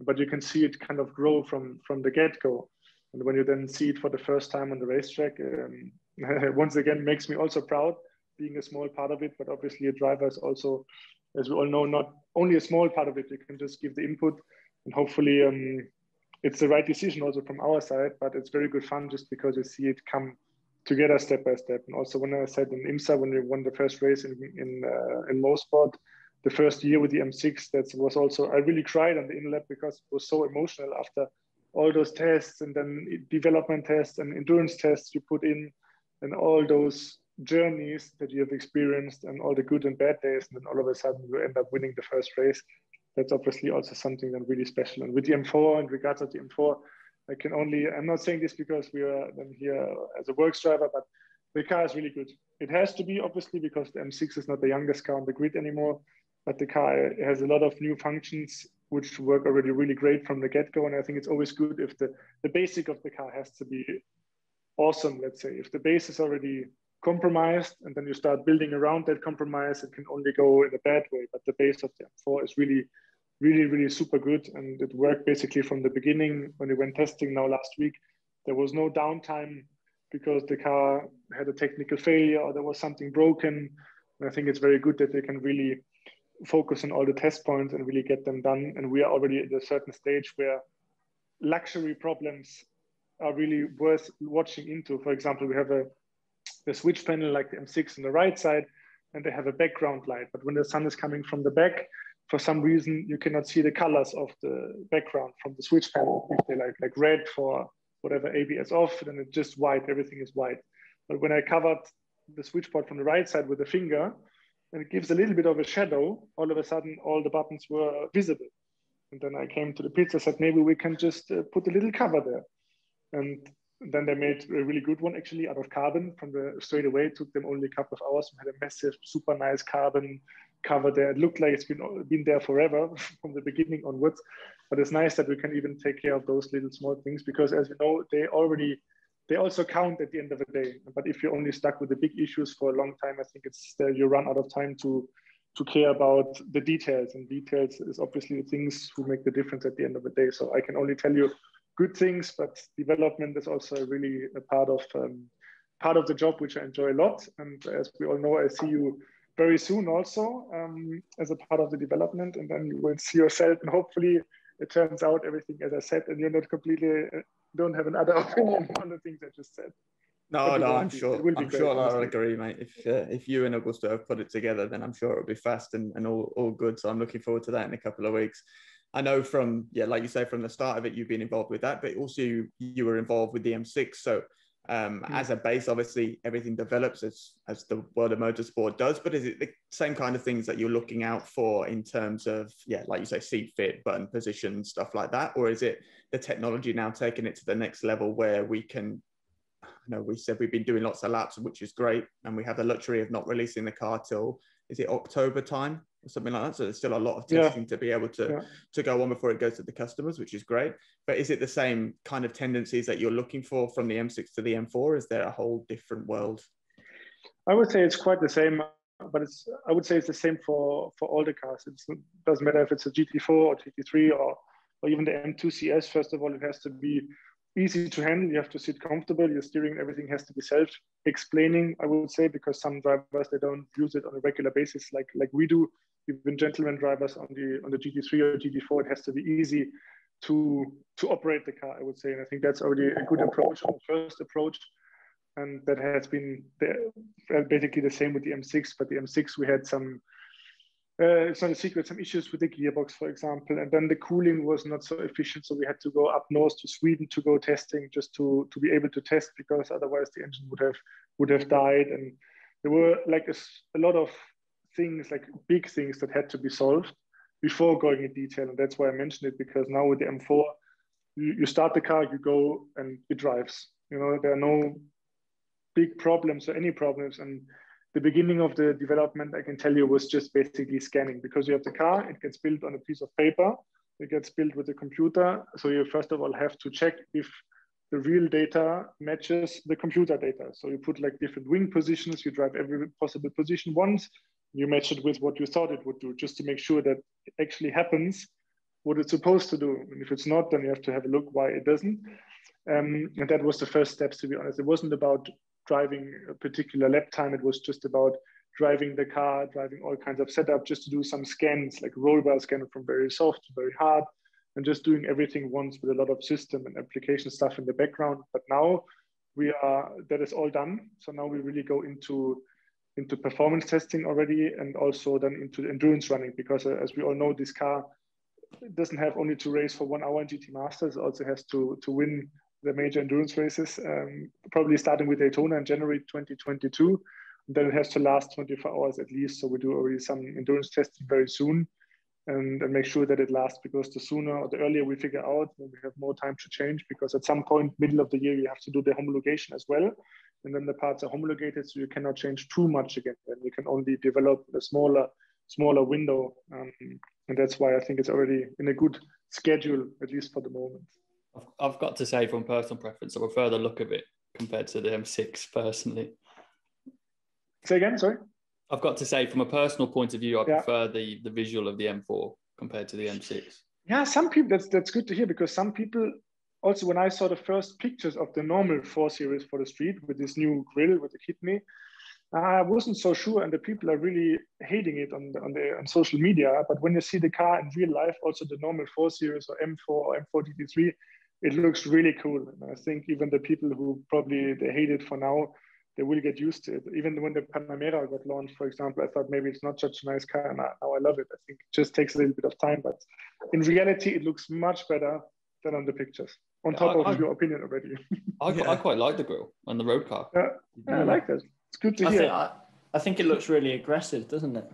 S3: But you can see it kind of grow from, from the get-go. And when you then see it for the first time on the racetrack, um, once again, makes me also proud being a small part of it. But obviously a driver is also, as we all know, not only a small part of it. You can just give the input and hopefully um, it's the right decision also from our side, but it's very good fun just because you see it come together step by step. And also when I said in IMSA, when we won the first race in in, uh, in Mosport, the first year with the M6, that was also, I really cried on the in-lap because it was so emotional after all those tests and then development tests and endurance tests you put in and all those journeys that you have experienced and all the good and bad days. And then all of a sudden you end up winning the first race that's obviously also something that really special. And with the M4, in regards of the M4, I can only, I'm not saying this because we are here as a works driver, but the car is really good. It has to be, obviously, because the M6 is not the youngest car on the grid anymore, but the car has a lot of new functions which work already really great from the get-go. And I think it's always good if the, the basic of the car has to be awesome, let's say. If the base is already compromised and then you start building around that compromise, it can only go in a bad way. But the base of the M4 is really, really, really super good. And it worked basically from the beginning when we went testing now last week. There was no downtime because the car had a technical failure or there was something broken. And I think it's very good that they can really focus on all the test points and really get them done. And we are already at a certain stage where luxury problems are really worth watching into. For example, we have a the switch panel like the M6 on the right side, and they have a background light. But when the sun is coming from the back, for some reason you cannot see the colors of the background from the switch panel. If they like like red for whatever ABS off, then it's just white. Everything is white. But when I covered the switch port from the right side with a finger, and it gives a little bit of a shadow, all of a sudden all the buttons were visible. And then I came to the pizza said, maybe we can just uh, put a little cover there. And then they made a really good one actually out of carbon from the straight away. It took them only a couple of hours. We had a massive, super nice carbon cover there. It looked like it's been been there forever from the beginning onwards. But it's nice that we can even take care of those little small things because as you know, they already they also count at the end of the day. But if you're only stuck with the big issues for a long time, I think it's uh, you run out of time to to care about the details. And details is obviously the things who make the difference at the end of the day. So I can only tell you good things, but development is also really a part of um, part of the job, which I enjoy a lot. And as we all know, I see you very soon also um, as a part of the development, and then you will see yourself, and hopefully it turns out everything as I said, and you're not completely don't have another opinion on the things I just said.
S1: No, no, I'm sure. I'm great, sure I'll agree, mate. If uh, if you and Augusto have put it together, then I'm sure it'll be fast and, and all, all good. So I'm looking forward to that in a couple of weeks. I know from yeah, like you say, from the start of it, you've been involved with that, but also you, you were involved with the M6. So um, as a base, obviously everything develops as as the world of motorsport does. But is it the same kind of things that you're looking out for in terms of yeah, like you say, seat fit, button position, stuff like that, or is it the technology now taking it to the next level where we can I know we said we've been doing lots of laps, which is great, and we have the luxury of not releasing the car till is it October time or something like that. So there's still a lot of testing yeah. to be able to yeah. to go on before it goes to the customers, which is great. But is it the same kind of tendencies that you're looking for from the M6 to the M4? Is there a whole different world?
S3: I would say it's quite the same, but it's I would say it's the same for for all the cars. It's, it doesn't matter if it's a GT4 or GT3 or or even the M2 CS. First of all, it has to be easy to handle. You have to sit comfortable. Your steering, everything has to be self-explaining. I would say because some drivers they don't use it on a regular basis like like we do. Even gentlemen drivers on the on the GT3 or GT4, it has to be easy to to operate the car. I would say, and I think that's already a good approach, first approach, and that has been the, basically the same with the M6. But the M6, we had some uh, it's not a secret, some issues with the gearbox, for example, and then the cooling was not so efficient. So we had to go up north to Sweden to go testing just to, to be able to test because otherwise the engine would have would have died. And there were like a, a lot of things, like big things that had to be solved before going in detail. And that's why I mentioned it because now with the M4, you, you start the car, you go and it drives. You know, there are no big problems or any problems. And the beginning of the development, I can tell you, was just basically scanning because you have the car, it gets built on a piece of paper, it gets built with a computer. So you first of all have to check if the real data matches the computer data. So you put like different wing positions, you drive every possible position once, you match it with what you thought it would do, just to make sure that it actually happens what it's supposed to do. And if it's not, then you have to have a look why it doesn't. Um, and that was the first steps, to be honest. It wasn't about driving a particular lap time. It was just about driving the car, driving all kinds of setup, just to do some scans, like roll bar scan from very soft to very hard, and just doing everything once with a lot of system and application stuff in the background. But now we are that is all done. So now we really go into into performance testing already, and also then into endurance running because uh, as we all know, this car doesn't have only to race for one hour in GT Masters, also has to to win the major endurance races, um, probably starting with Daytona in January 2022. then it has to last 24 hours at least. So we do already some endurance testing very soon and, and make sure that it lasts because the sooner or the earlier we figure out, we have more time to change because at some point, middle of the year, you have to do the homologation as well. And then the parts are homologated, so you cannot change too much again. Then you can only develop a smaller, smaller window. Um, and that's why I think it's already in a good schedule, at least for the moment.
S2: I've, got to say, from personal preference, I prefer the look of it compared to the M6 personally.
S3: Say again, sorry.
S2: I've got to say, from a personal point of view, I yeah. prefer the the visual of the M4 compared to the M6.
S3: Yeah, some people that's that's good to hear because some people also when I saw the first pictures of the normal 4 Series for the street with this new grill with the kidney, I wasn't so sure, and the people are really hating it on the, on the on social media. But when you see the car in real life, also the normal 4 Series or M4 or M4 GT3, it looks really cool. And I think even the people who probably they hate it for now, they will get used to it. Even when the Panamera got launched, for example, I thought maybe it's not such a nice car, and now I love it. I think it just takes a little bit of time, but in reality, it looks much better than on the pictures. On top I, of I, your opinion already.
S2: I, yeah. I quite like the grill and the road car.
S3: Yeah, yeah I like that. It's good to hear.
S4: Think, I, think it looks really aggressive, doesn't it?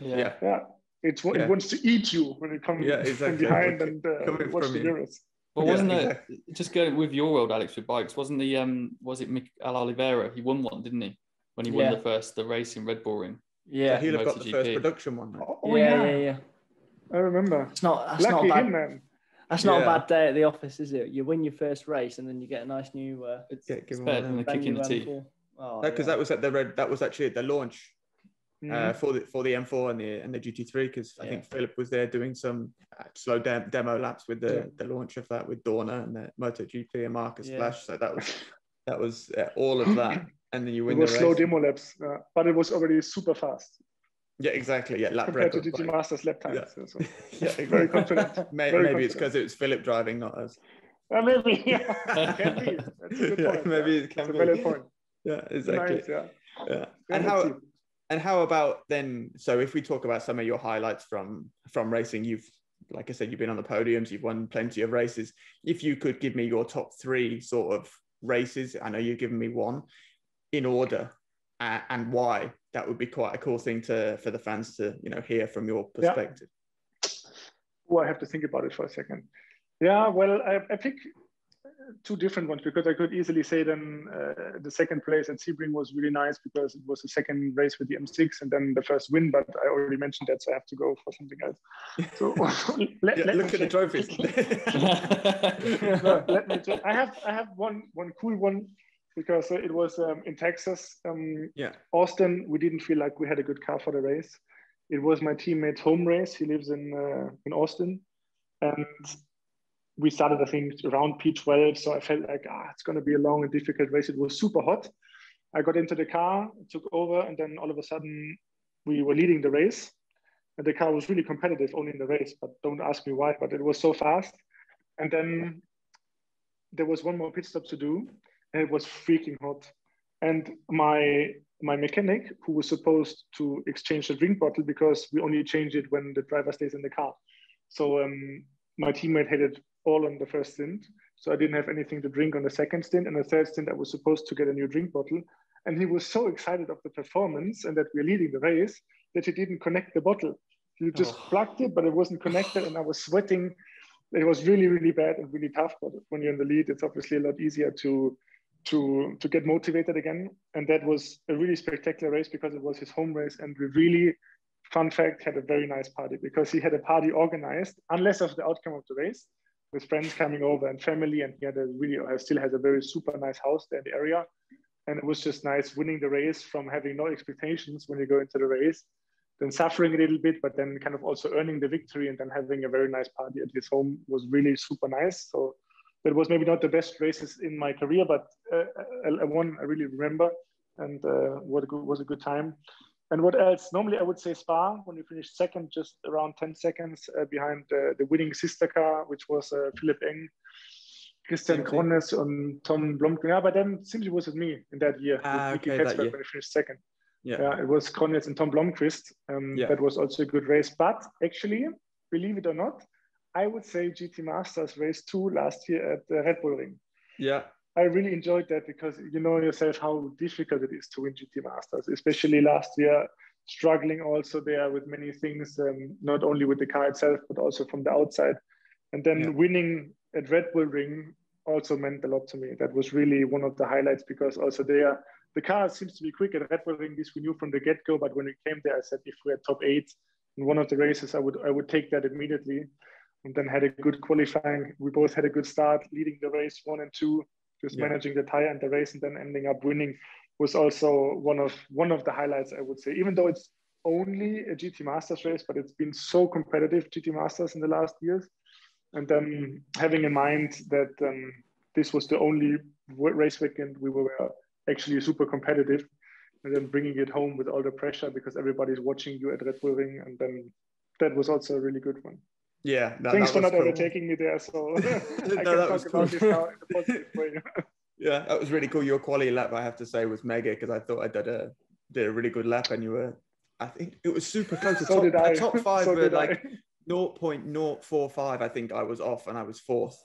S3: Yeah. Yeah. It's, it wants to eat you when it comes yeah, exactly. from behind and uh, watch the mirrors.
S2: But wasn't yeah, it just going with your world, Alex, with bikes? Wasn't the um was it Miguel Oliveira? He won one, didn't he? When he won the first the race in Red Bull Ring.
S1: Yeah, so he'd have got the GP. first production one.
S3: Oh, yeah, yeah, yeah, I remember.
S4: It's not. That's Lucky not bad. Him, man. That's not yeah. a bad day at the office, is it? You win your first race and then you get a nice new. Uh,
S2: it's, yeah, it's better than the kick in the teeth.
S1: Because oh, yeah. that was at the red. That was actually at the launch mm. uh, for the for the M4 and the and the GT3 because I think Philipp was there doing some uh, slow de- demo laps with the, yeah. the launch of that with Dorna and the MotoGP and Markus yeah. Flasch. So that was that was uh, all of that, and then you win.
S3: It was slow demo laps, uh, but it was already super fast.
S1: Yeah, exactly. Yeah, lap
S3: compared record, to GT Masters lap time.
S1: Yeah,
S3: so,
S1: so. yeah very confident. maybe, very maybe confident. it's because it was Philipp driving, not us.
S3: Uh, maybe, yeah. can be. That's a good
S1: yeah,
S3: point.
S1: Maybe it can
S3: That's
S1: be.
S3: a valid point.
S1: Yeah, exactly.
S3: Nice, yeah.
S1: yeah. And how and how about then? So if we talk about some of your highlights from from racing, you've like I said, you've been on the podiums, you've won plenty of races. If you could give me your top three sort of races, I know you've given me one in order, uh, and why, that would be quite a cool thing to for the fans to you know hear from your perspective.
S3: Yeah. Well, I have to think about it for a second. Yeah, well, I, I pick two different ones because I could easily say then uh, the second place at Sebring was really nice because it was the second race with the M6 and then the first win, but I already mentioned that, so I have to go for something else. So
S1: let, yeah, let look at the trophies.
S3: no, let me check. I have I have one one cool one because it was um, in Texas. Um,
S1: yeah,
S3: Austin. We didn't feel like we had a good car for the race. It was my teammate's home race. He lives in uh, in Austin, and we started, I think, around P12. So I felt like, ah, it's going to be a long and difficult race. It was super hot. I got into the car, took over, and then all of a sudden we were leading the race. And the car was really competitive only in the race, but don't ask me why, but it was so fast. And then there was one more pit stop to do, and it was freaking hot. And my my mechanic, who was supposed to exchange the drink bottle because we only change it when the driver stays in the car. So um, my teammate had it all on the first stint. So I didn't have anything to drink on the second stint. And the third stint, I was supposed to get a new drink bottle. And he was so excited of the performance and that we're leading the race that he didn't connect the bottle. He just oh. plugged it, but it wasn't connected. And I was sweating. It was really, really bad and really tough. But when you're in the lead, it's obviously a lot easier to to to get motivated again. And that was a really spectacular race because it was his home race. And we really, fun fact, had a very nice party because he had a party organized, unless of the outcome of the race with friends coming over and family. And he had a really, still has a very super nice house there in the area. And it was just nice winning the race from having no expectations when you go into the race, then suffering a little bit, but then kind of also earning the victory and then having a very nice party at his home was really super nice. So that was maybe not the best races in my career, but uh, one I really remember and uh, what a good, was a good time. And what else? Normally, I would say Spa when we finished second, just around 10 seconds uh, behind uh, the winning sister car, which was uh, Philipp Eng, Christian Krognes, and Tom Blomqvist. Yeah, but then simply was with me in that year.
S1: Ah, okay, that year.
S3: when we finished second. Yeah. yeah, it was Krognes and Tom Blomqvist. Um, yeah. That was also a good race. But actually, believe it or not, I would say GT Masters race two last year at the Red Bull Ring.
S1: Yeah.
S3: I really enjoyed that because you know yourself how difficult it is to win GT Masters, especially last year, struggling also there with many things, um, not only with the car itself, but also from the outside. And then yeah. winning at Red Bull Ring also meant a lot to me. That was really one of the highlights because also there, the car seems to be quick at Red Bull Ring. This we knew from the get go, but when we came there, I said if we're top eight in one of the races, I would I would take that immediately. And then had a good qualifying. We both had a good start, leading the race one and two just yeah. managing the tire and the race and then ending up winning was also one of one of the highlights I would say. Even though it's only a GT Masters race, but it's been so competitive GT Masters in the last years. And then having in mind that um, this was the only race weekend we were actually super competitive, and then bringing it home with all the pressure because everybody's watching you at Red Bull Ring, and then that was also a really good one.
S1: Yeah.
S3: No, Thanks for not cool. overtaking me there. So I can talk about cool. this now in a positive way.
S1: yeah, that was really cool. Your quality lap, I have to say, was mega because I thought I did a did a really good lap, and you were. I think it was super close. The so top, did I. top five so were like 0.045. I think I was off, and I was fourth.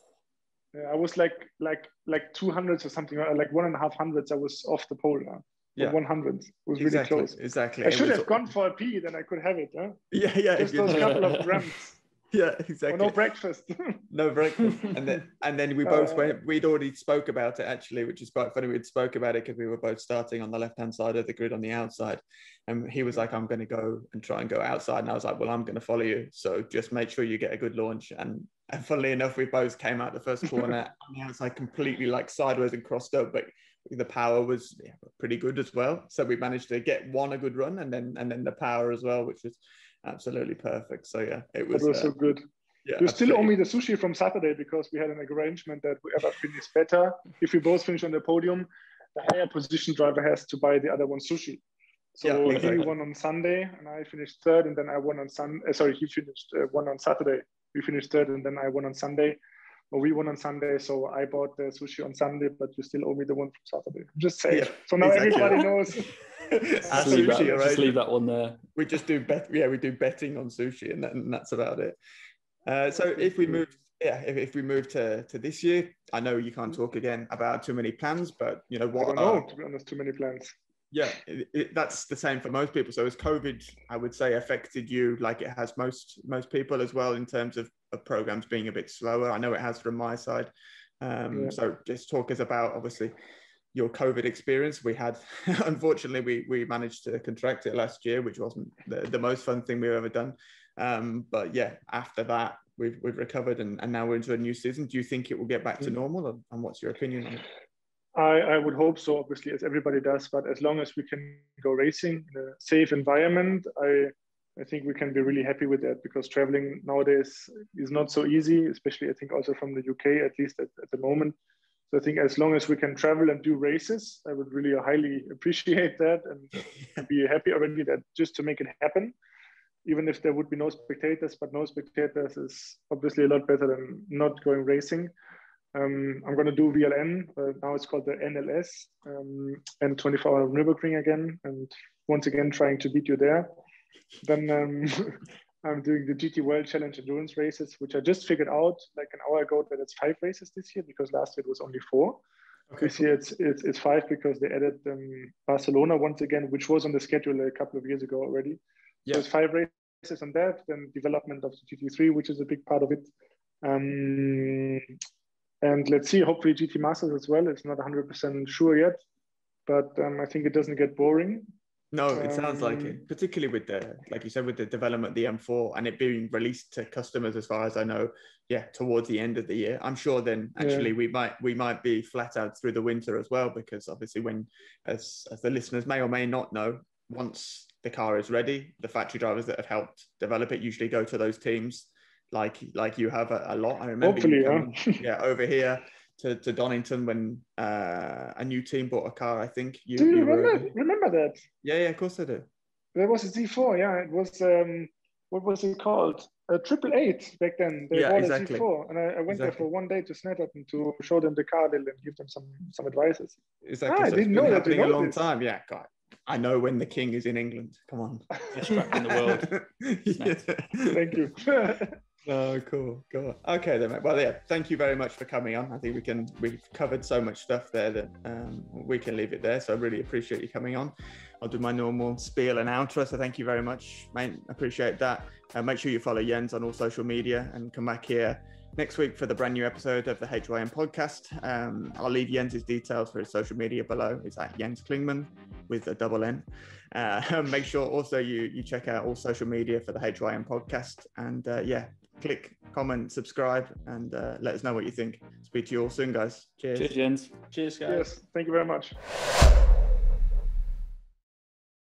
S3: Yeah, I was like like like two hundreds or something, uh, like one and a half hundreds. I was off the pole. Yeah yeah. 100 was
S1: exactly,
S3: really close.
S1: Exactly.
S3: I should have gone for a P, then I could have it. Huh?
S1: Yeah, yeah.
S3: Just those couple of grams.
S1: Yeah, exactly.
S3: Or no breakfast.
S1: no breakfast, and then and then we both uh, went. We'd already spoke about it actually, which is quite funny. We'd spoke about it because we were both starting on the left hand side of the grid on the outside, and he was like, "I'm going to go and try and go outside," and I was like, "Well, I'm going to follow you. So just make sure you get a good launch." And and funnily enough, we both came out the first corner on the outside completely like sideways and crossed up, but the power was yeah, pretty good as well. So we managed to get one a good run, and then and then the power as well, which was absolutely perfect. So yeah, it was,
S3: that was uh, so good. Yeah, you still owe me the sushi from Saturday because we had an arrangement that whoever finishes better, if we both finish on the podium, the higher position driver has to buy the other one sushi. So yeah, exactly. he won on Sunday, and I finished third, and then I won on Sun. Uh, sorry, he finished uh, one on Saturday. We finished third, and then I won on Sunday or we won on Sunday, so I bought the sushi on Sunday, but you still owe me the one from Saturday. Just say yeah, So now exactly. everybody knows.
S2: just, leave sushi, that, right? just leave that one there.
S1: We just do bet. Yeah, we do betting on sushi, and, that, and that's about it. Uh, so if we move, yeah, if, if we move to, to this year, I know you can't talk again about too many plans, but you know what? I
S3: don't know. to be honest, too many plans.
S1: Yeah, it, it, that's the same for most people. So as COVID, I would say, affected you like it has most most people as well in terms of of programs being a bit slower. I know it has from my side. Um, yeah. So just talk us about obviously your COVID experience. We had, unfortunately, we we managed to contract it last year, which wasn't the, the most fun thing we've ever done. Um, but yeah, after that, we've we've recovered and, and now we're into a new season. Do you think it will get back to mm. normal? And what's your opinion on it?
S3: I, I would hope so, obviously, as everybody does. But as long as we can go racing in a safe environment, I I think we can be really happy with that because traveling nowadays is not so easy, especially I think also from the UK, at least at, at the moment. So I think as long as we can travel and do races, I would really highly appreciate that and be happy already that just to make it happen, even if there would be no spectators, but no spectators is obviously a lot better than not going racing. Um, I'm going to do VLN. Uh, now it's called the NLS um, and 24 hour Nürburgring again. And once again, trying to beat you there. Then um, I'm doing the GT World Challenge endurance races, which I just figured out like an hour ago that it's five races this year because last year it was only four. Okay. This year it's, it's, it's five because they added um, Barcelona once again, which was on the schedule a couple of years ago already. Yeah. So it's five races on that, then development of the GT3, which is a big part of it. Um, and let's see, hopefully GT Masters as well. It's not 100% sure yet, but um, I think it doesn't get boring.
S1: No, it sounds like it, um, particularly with the, like you said, with the development of the M4 and it being released to customers, as far as I know, yeah, towards the end of the year. I'm sure then actually yeah. we might we might be flat out through the winter as well, because obviously when, as as the listeners may or may not know, once the car is ready, the factory drivers that have helped develop it usually go to those teams, like like you have a, a lot. I remember
S3: Hopefully, yeah.
S1: yeah, over here to, to Donington when uh, a new team bought a car. I think
S3: you. Do you, you remember were... remember that?
S1: Yeah, yeah, of course I do.
S3: There was a Z4. Yeah, it was. Um, what was it called? A triple eight back then. They
S1: yeah, bought exactly.
S3: a Z4, and I, I went exactly. there for one day to Snetterton to show them the car and give them some some advices.
S1: Exactly. Ah, so I didn't know that. a long time. Yeah, God. I know when the king is in England. Come on.
S2: Best track in the world.
S3: yeah. Thank you.
S1: Oh, cool, cool. Okay, then. Mate. Well, yeah. Thank you very much for coming on. I think we can we've covered so much stuff there that um, we can leave it there. So I really appreciate you coming on. I'll do my normal spiel and outro. So thank you very much, mate. Appreciate that. Uh, make sure you follow Jens on all social media and come back here next week for the brand new episode of the HYM podcast. Um, I'll leave Jens's details for his social media below. It's at Jens Klingmann with a double N. Uh, make sure also you you check out all social media for the HYM podcast. And uh, yeah, click, comment, subscribe, and uh, let us know what you think. Speak to you all soon, guys. Cheers.
S2: Cheers, Jens.
S4: Cheers, guys.
S3: Yes, thank you very much.